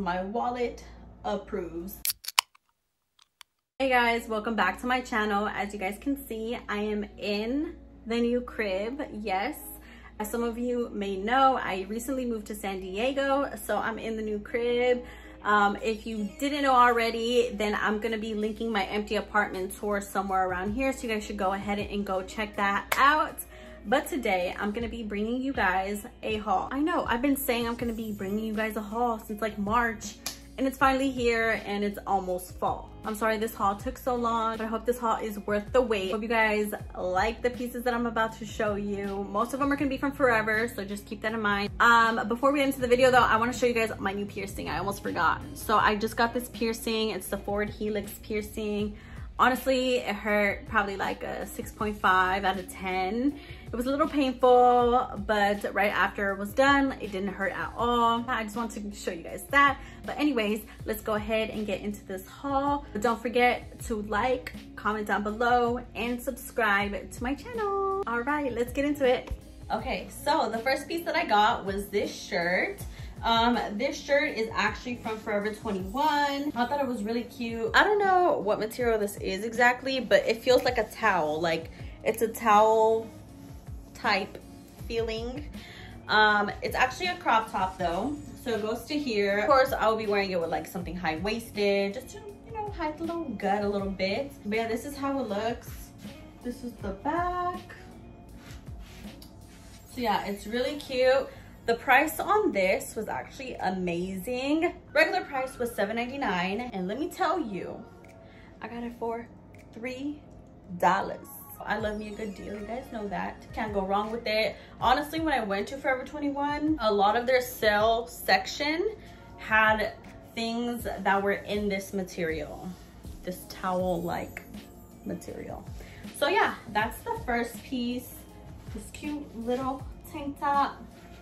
my wallet approves. Hey guys, welcome back to my channel. As you guys can see, I am in the new crib. Yes, as some of you may know, I recently moved to San Diego, so I'm in the new crib. Um, if you didn't know already, then I'm gonna be linking my empty apartment tour somewhere around here, so you guys should go ahead and go check that out. But today, I'm gonna be bringing you guys a haul. I know, I've been saying I'm gonna be bringing you guys a haul since like March, and it's finally here and it's almost fall. I'm sorry this haul took so long, but I hope this haul is worth the wait. Hope you guys like the pieces that I'm about to show you. Most of them are gonna be from Forever, so just keep that in mind. Um, before we get into the video though, I wanna show you guys my new piercing. I almost forgot. So I just got this piercing. It's the Forward Helix piercing. Honestly, it hurt probably like a 6.5 out of 10. It was a little painful, but right after it was done, it didn't hurt at all. I just want to show you guys that. But anyways, let's go ahead and get into this haul. But don't forget to like, comment down below, and subscribe to my channel. All right, let's get into it. Okay, so the first piece that I got was this shirt. Um, this shirt is actually from Forever 21. I thought it was really cute. I don't know what material this is exactly, but it feels like a towel. Like it's a towel type feeling. Um, it's actually a crop top though. So it goes to here. Of course, I will be wearing it with like something high-waisted, just to, you know, hide the little gut a little bit. But yeah, this is how it looks. This is the back. So yeah, it's really cute. The price on this was actually amazing. Regular price was $7.99. And let me tell you, I got it for $3. I love me a good deal. You guys know that. Can't go wrong with it. Honestly, when I went to Forever 21, a lot of their sale section had things that were in this material. This towel-like material. So yeah, that's the first piece. This cute little tank top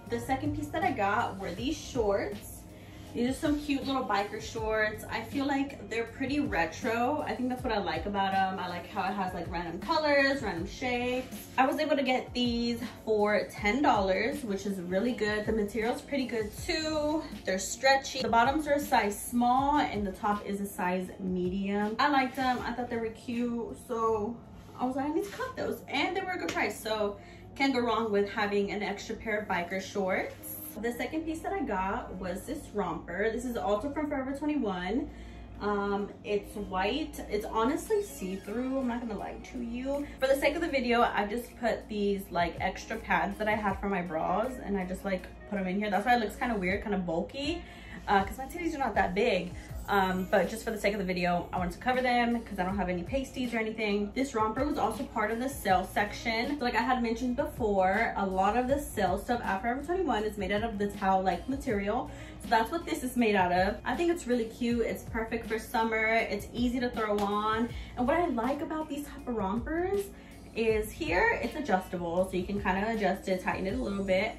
the second piece that I got were these shorts. These are some cute little biker shorts. I feel like they're pretty retro. I think that's what I like about them. I like how it has like random colors, random shapes. I was able to get these for $10, which is really good. The material's pretty good too. They're stretchy. The bottoms are a size small and the top is a size medium. I like them. I thought they were cute. So I was like, I need to cut those. And they were a good price. So can't go wrong with having an extra pair of biker shorts. The second piece that I got was this romper. This is also from Forever 21. Um, it's white. It's honestly see-through. I'm not gonna lie to you. For the sake of the video, I just put these like extra pads that I had for my bras and I just like put them in here. That's why it looks kind of weird, kind of bulky because uh, my titties are not that big. Um, but just for the sake of the video, I wanted to cover them because I don't have any pasties or anything. This romper was also part of the sale section. So like I had mentioned before, a lot of the sale stuff at Forever 21 is made out of the towel-like material. So that's what this is made out of. I think it's really cute. It's perfect for summer. It's easy to throw on. And what I like about these type of rompers is here it's adjustable. So you can kind of adjust it, tighten it a little bit.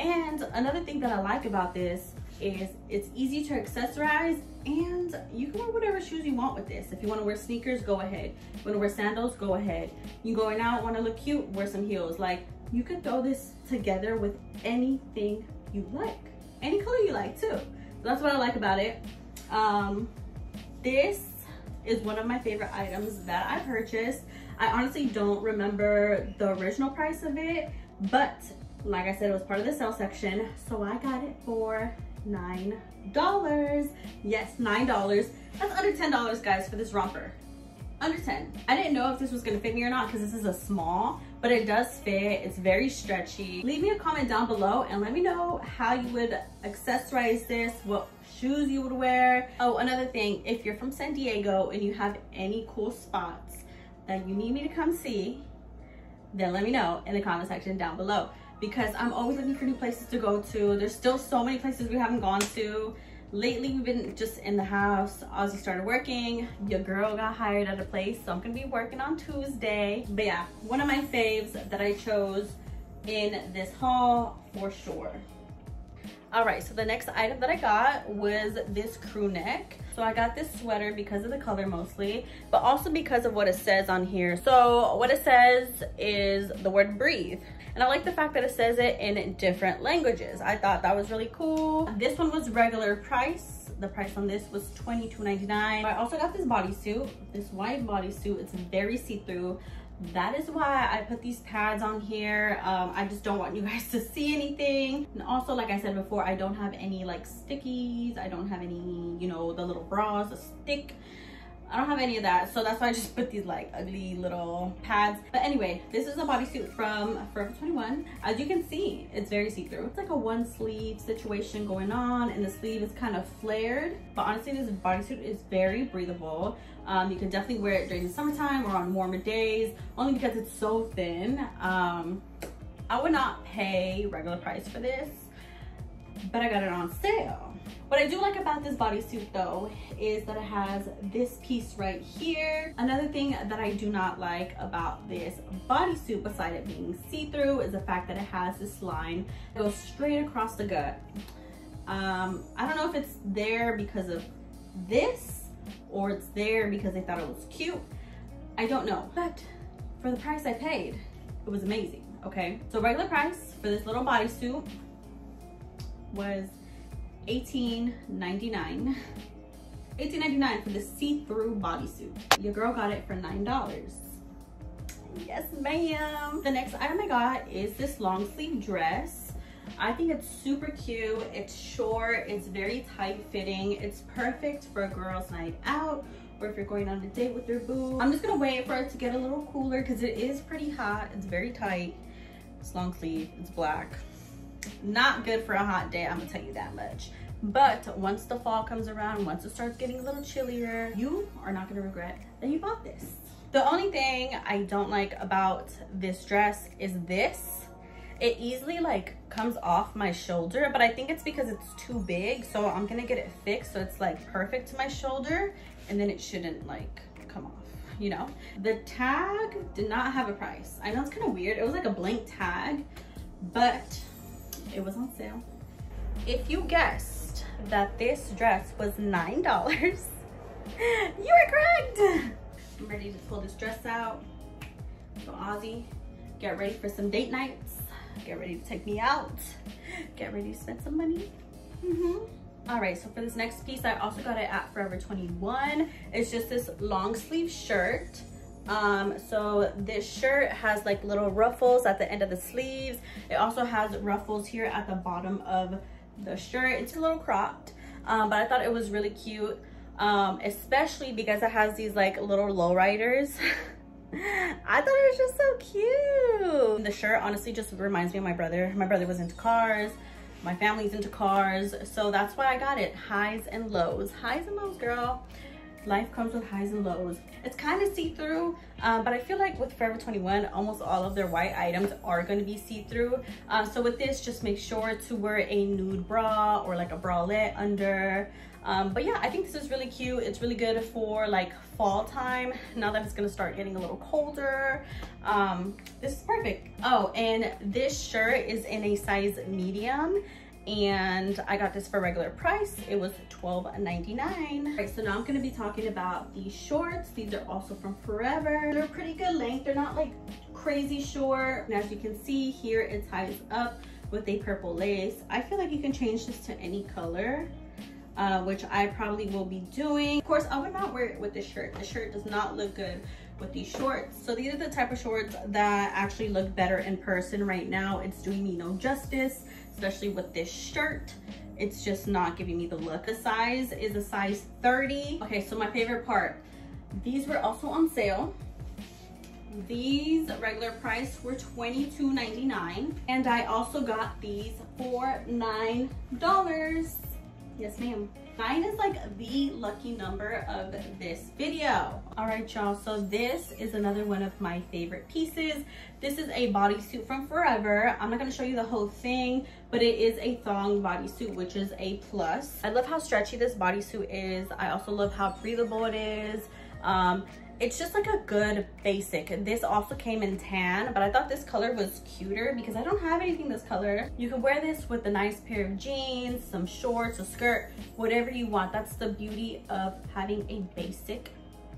And another thing that I like about this is it's easy to accessorize and you can wear whatever shoes you want with this. If you want to wear sneakers, go ahead. You want to wear sandals, go ahead. You going out, want to look cute, wear some heels. Like you could throw this together with anything you like. Any color you like too. So that's what I like about it. Um, this is one of my favorite items that I purchased. I honestly don't remember the original price of it, but like I said, it was part of the sale section. So I got it for $9. Yes, $9. That's under $10, guys, for this romper. Under 10. I didn't know if this was gonna fit me or not because this is a small, but it does fit. It's very stretchy. Leave me a comment down below and let me know how you would accessorize this, what shoes you would wear. Oh, another thing, if you're from San Diego and you have any cool spots that you need me to come see, then let me know in the comment section down below because I'm always looking for new places to go to. There's still so many places we haven't gone to. Lately, we've been just in the house. Ozzy started working. Your girl got hired at a place, so I'm gonna be working on Tuesday. But yeah, one of my faves that I chose in this haul for sure. All right, so the next item that I got was this crew neck. So I got this sweater because of the color mostly, but also because of what it says on here. So what it says is the word breathe. And I like the fact that it says it in different languages. I thought that was really cool. This one was regular price The price on this was $22.99. I also got this bodysuit, this white bodysuit. It's very see-through. That is why I put these pads on here. Um, I just don't want you guys to see anything. And also, like I said before, I don't have any like stickies. I don't have any, you know, the little bras, a stick. I don't have any of that. So that's why I just put these like ugly little pads. But anyway, this is a bodysuit from Forever 21. As you can see, it's very see-through. It's like a one sleeve situation going on and the sleeve is kind of flared. But honestly, this bodysuit is very breathable. Um, you can definitely wear it during the summertime or on warmer days, only because it's so thin. Um, I would not pay regular price for this, but I got it on sale. What I do like about this bodysuit though is that it has this piece right here. Another thing that I do not like about this bodysuit beside it being see-through is the fact that it has this line that goes straight across the gut. Um, I don't know if it's there because of this or it's there because they thought it was cute. I don't know, but for the price I paid, it was amazing, okay? So regular price for this little bodysuit was $18.99. $18.99 for the see-through bodysuit. Your girl got it for $9. Yes, ma'am. The next item I got is this long sleeve dress. I think it's super cute. It's short, it's very tight fitting. It's perfect for a girl's night out or if you're going on a date with your boo. I'm just gonna wait for it to get a little cooler because it is pretty hot. It's very tight. It's long sleeve, it's black not good for a hot day i'm gonna tell you that much. But once the fall comes around once it starts getting a little chillier you are not gonna regret that you bought this. The only thing i don't like about this dress is this. It easily like comes off my shoulder but i think it's because it's too big so i'm gonna get it fixed so it's like perfect to my shoulder and then it shouldn't like come off you know? The tag did not have a price. I know it's kind of weird. It was like a blank tag but it was on sale. If you guessed that this dress was $9, you are correct. I'm ready to pull this dress out. So Ozzy, get ready for some date nights. Get ready to take me out. Get ready to spend some money. Mm -hmm. All right, so for this next piece, I also got it at Forever 21. It's just this long sleeve shirt. Um, so this shirt has like little ruffles at the end of the sleeves. It also has ruffles here at the bottom of the shirt. It's a little cropped, um, but I thought it was really cute, um, especially because it has these like little lowriders. I thought it was just so cute. The shirt honestly just reminds me of my brother. My brother was into cars. My family's into cars. So that's why I got it. Highs and lows. Highs and lows, girl life comes with highs and lows. It's kind of see-through, um, but I feel like with Forever 21, almost all of their white items are going to be see-through. Um, so with this, just make sure to wear a nude bra or like a bralette under. Um, but yeah, I think this is really cute. It's really good for like fall time. Now that it's gonna start getting a little colder, um, this is perfect. Oh, and this shirt is in a size medium and I got this for regular price. It was $12.99. All right, so now I'm gonna be talking about these shorts. These are also from Forever. They're pretty good length. They're not like crazy short. And as you can see here, it ties up with a purple lace. I feel like you can change this to any color. Uh, which I probably will be doing. Of course, I would not wear it with this shirt. The shirt does not look good with these shorts. So these are the type of shorts that actually look better in person right now. It's doing me no justice especially with this shirt. It's just not giving me the look. The size is a size 30. Okay, so my favorite part, these were also on sale. These regular price were $22.99. And I also got these for $9. Yes, ma'am. Nine is like the lucky number of this video. All right, y'all, so this is another one of my favorite pieces. This is a bodysuit from Forever. I'm not gonna show you the whole thing, but it is a thong bodysuit, which is a plus. I love how stretchy this bodysuit is. I also love how breathable it is. Um, it's just like a good basic. This also came in tan but i thought this color was cuter because i don't have anything this color. You can wear this with a nice pair of jeans some shorts a skirt whatever you want. That's the beauty of having a basic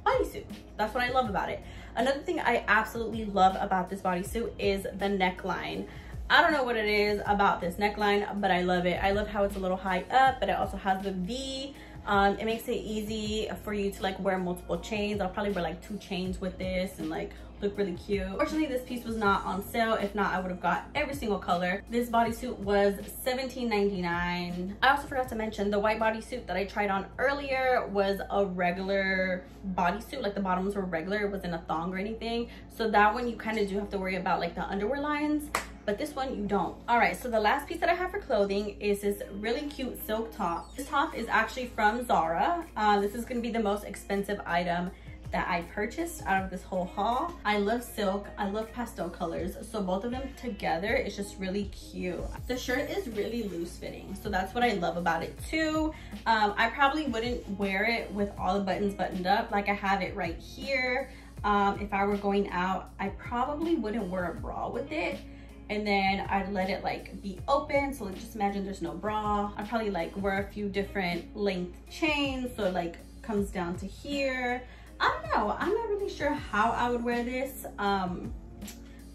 bodysuit. That's what i love about it. Another thing i absolutely love about this bodysuit is the neckline. I don't know what it is about this neckline, but I love it. I love how it's a little high up, but it also has the V. Um, it makes it easy for you to like wear multiple chains. I'll probably wear like two chains with this and like look really cute. Fortunately, this piece was not on sale. If not, I would have got every single color. This bodysuit was $17.99. I also forgot to mention the white bodysuit that I tried on earlier was a regular bodysuit. Like the bottoms were regular. It wasn't a thong or anything. So that one you kind of do have to worry about like the underwear lines but this one you don't. All right, so the last piece that I have for clothing is this really cute silk top. This top is actually from Zara. Uh, this is gonna be the most expensive item that I purchased out of this whole haul. I love silk, I love pastel colors, so both of them together is just really cute. The shirt is really loose fitting, so that's what I love about it too. Um, I probably wouldn't wear it with all the buttons buttoned up like I have it right here. Um, if I were going out, I probably wouldn't wear a bra with it and then I'd let it like be open. So just imagine there's no bra. I'd probably like wear a few different length chains. So like comes down to here. I don't know. I'm not really sure how I would wear this. Um,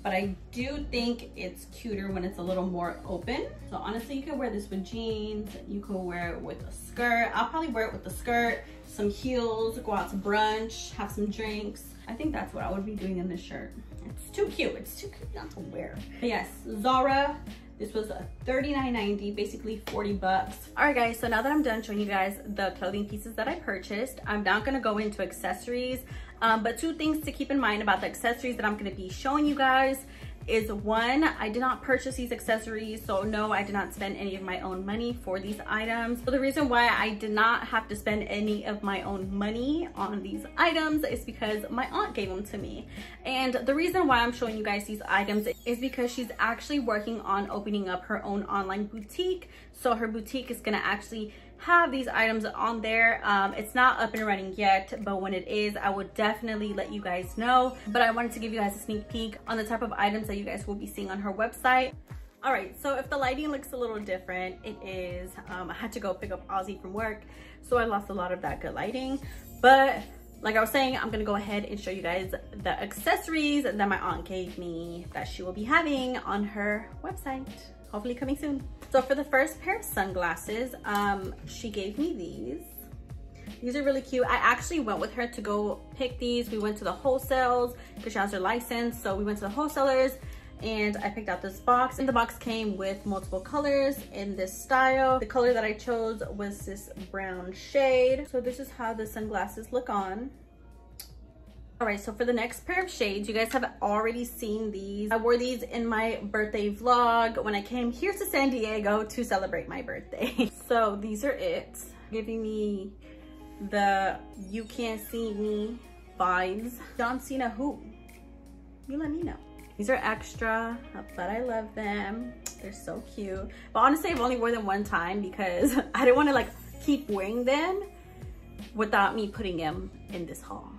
but I do think it's cuter when it's a little more open. So honestly, you can wear this with jeans. You can wear it with a skirt. I'll probably wear it with a skirt, some heels, go out to brunch, have some drinks. I think that's what I would be doing in this shirt. It's too cute. It's too cute not to wear. But yes, Zara this was $39.90, basically 40 bucks. All right guys, so now that I'm done showing you guys the clothing pieces that I purchased, I'm now gonna go into accessories. Um, but two things to keep in mind about the accessories that I'm gonna be showing you guys is one, I did not purchase these accessories. So no, I did not spend any of my own money for these items. So the reason why I did not have to spend any of my own money on these items is because my aunt gave them to me. And the reason why I'm showing you guys these items is because she's actually working on opening up her own online boutique. So her boutique is gonna actually have these items on there. Um, it's not up and running yet, but when it is, I would definitely let you guys know. But I wanted to give you guys a sneak peek on the type of items that you guys will be seeing on her website. All right, so if the lighting looks a little different, it is, um, I had to go pick up Ozzy from work, so I lost a lot of that good lighting. But like I was saying, I'm gonna go ahead and show you guys the accessories that my aunt gave me that she will be having on her website hopefully coming soon. So for the first pair of sunglasses, um, she gave me these. These are really cute. I actually went with her to go pick these. We went to the wholesales because she has her license. So we went to the wholesalers and I picked out this box. And the box came with multiple colors in this style. The color that I chose was this brown shade. So this is how the sunglasses look on. All right, so for the next pair of shades, you guys have already seen these. I wore these in my birthday vlog when I came here to San Diego to celebrate my birthday. so these are it, giving me the you can't see me vibes. John Cena who? You let me know. These are extra, but I love them. They're so cute. But honestly, I've only worn them one time because I didn't want to like keep wearing them without me putting them in this haul.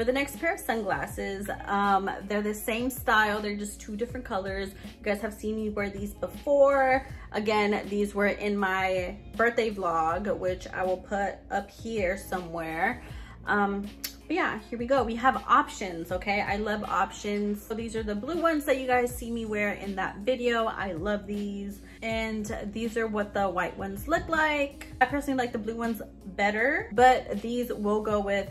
For the next pair of sunglasses, um, they're the same style. They're just two different colors. You guys have seen me wear these before. Again, these were in my birthday vlog, which I will put up here somewhere. Um, but yeah, here we go. We have options, okay? I love options. So these are the blue ones that you guys see me wear in that video. I love these. And these are what the white ones look like. I personally like the blue ones better, but these will go with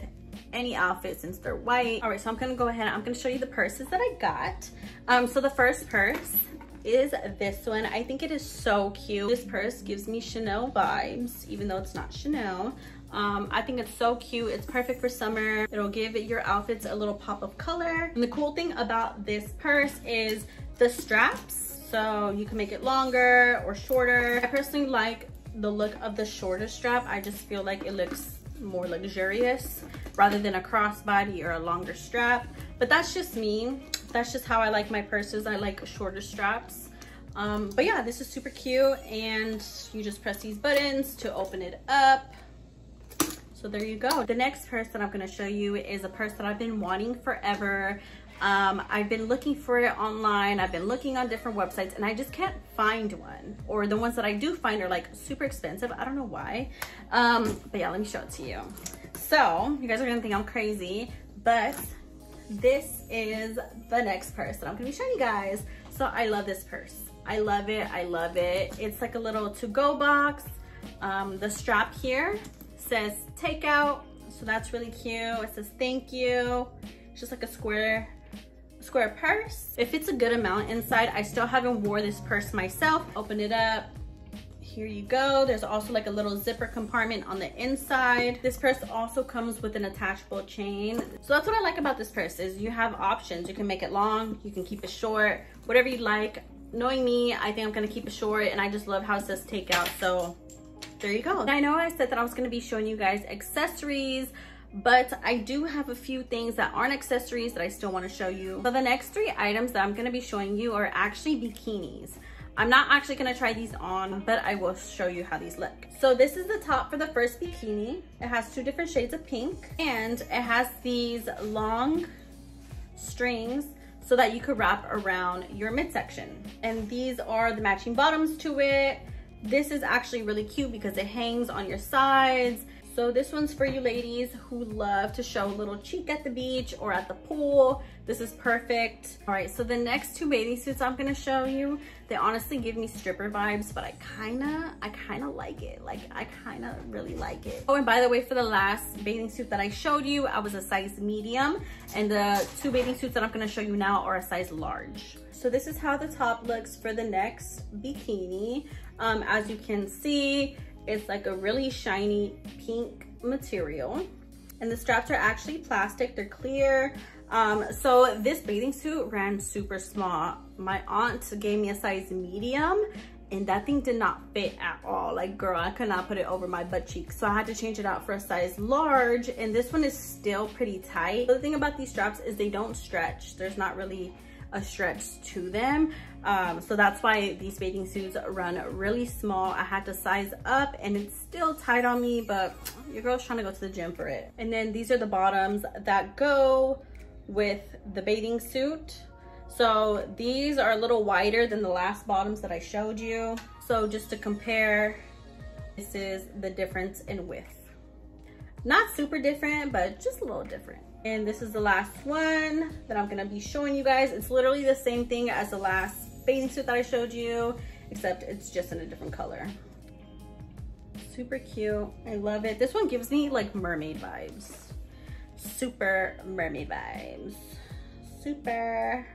any outfit since they're white. All right, so I'm gonna go ahead I'm gonna show you the purses that I got. Um, so the first purse is this one. I think it is so cute. This purse gives me Chanel vibes, even though it's not Chanel. Um, I think it's so cute. It's perfect for summer. It'll give your outfits a little pop of color. And the cool thing about this purse is the straps. So you can make it longer or shorter. I personally like the look of the shorter strap. I just feel like it looks more luxurious rather than a crossbody or a longer strap. But that's just me. That's just how I like my purses. I like shorter straps. Um, but yeah, this is super cute. And you just press these buttons to open it up. So there you go. The next purse that I'm gonna show you is a purse that I've been wanting forever. Um, I've been looking for it online. I've been looking on different websites and I just can't find one. Or the ones that I do find are like super expensive. I don't know why. Um, but yeah, let me show it to you. So you guys are gonna think I'm crazy, but this is the next purse that I'm gonna be showing you guys. So I love this purse. I love it, I love it. It's like a little to-go box. Um, the strap here says takeout, so that's really cute. It says thank you. It's just like a square square purse. If it's a good amount inside, I still haven't wore this purse myself. Open it up. Here you go. There's also like a little zipper compartment on the inside. This purse also comes with an attachable chain. So that's what I like about this purse is you have options. You can make it long, you can keep it short, whatever you like. Knowing me, I think I'm gonna keep it short and I just love how it says takeout. So there you go. And I know I said that I was gonna be showing you guys accessories, but I do have a few things that aren't accessories that I still wanna show you. So the next three items that I'm gonna be showing you are actually bikinis. I'm not actually gonna try these on, but I will show you how these look. So this is the top for the first bikini. It has two different shades of pink and it has these long strings so that you could wrap around your midsection. And these are the matching bottoms to it. This is actually really cute because it hangs on your sides. So this one's for you ladies who love to show a little cheek at the beach or at the pool. This is perfect. All right, so the next two bathing suits I'm gonna show you, they honestly give me stripper vibes, but I kinda, I kinda like it. Like, I kinda really like it. Oh, and by the way, for the last bathing suit that I showed you, I was a size medium, and the two bathing suits that I'm gonna show you now are a size large. So this is how the top looks for the next bikini. Um, as you can see, it's like a really shiny pink material. And the straps are actually plastic, they're clear. Um, so this bathing suit ran super small. My aunt gave me a size medium and that thing did not fit at all. Like girl, I could not put it over my butt cheeks. So I had to change it out for a size large and this one is still pretty tight. The thing about these straps is they don't stretch. There's not really a stretch to them. Um, so that's why these bathing suits run really small. I had to size up and it's still tight on me, but your girl's trying to go to the gym for it. And then these are the bottoms that go with the bathing suit. So these are a little wider than the last bottoms that I showed you. So just to compare, this is the difference in width. Not super different, but just a little different. And this is the last one that I'm gonna be showing you guys. It's literally the same thing as the last bathing suit that I showed you, except it's just in a different color. Super cute, I love it. This one gives me like mermaid vibes. Super mermaid vibes, super.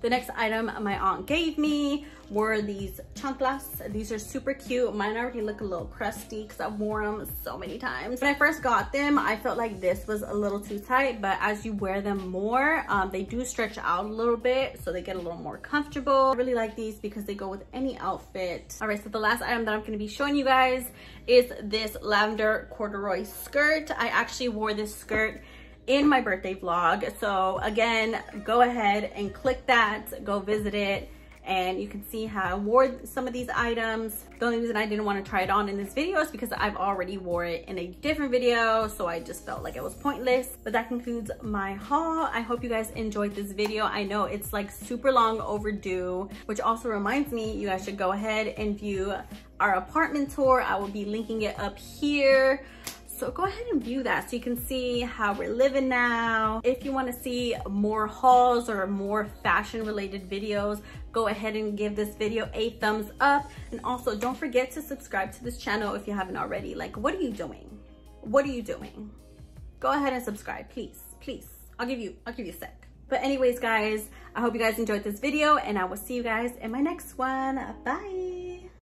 The next item my aunt gave me were these chanclas. These are super cute. Mine already look a little crusty because I've worn them so many times. When I first got them, I felt like this was a little too tight, but as you wear them more, um, they do stretch out a little bit, so they get a little more comfortable. I really like these because they go with any outfit. All right, so the last item that I'm gonna be showing you guys is this lavender corduroy skirt. I actually wore this skirt in my birthday vlog. So again, go ahead and click that, go visit it and you can see how I wore some of these items. The only reason I didn't want to try it on in this video is because I've already wore it in a different video, so I just felt like it was pointless. But that concludes my haul. I hope you guys enjoyed this video. I know it's like super long overdue, which also reminds me you guys should go ahead and view our apartment tour. I will be linking it up here. So go ahead and view that so you can see how we're living now. If you wanna see more hauls or more fashion related videos, go ahead and give this video a thumbs up. And also don't forget to subscribe to this channel if you haven't already. Like, what are you doing? What are you doing? Go ahead and subscribe, please, please. I'll give you, I'll give you a sec. But anyways, guys, I hope you guys enjoyed this video and I will see you guys in my next one. Bye.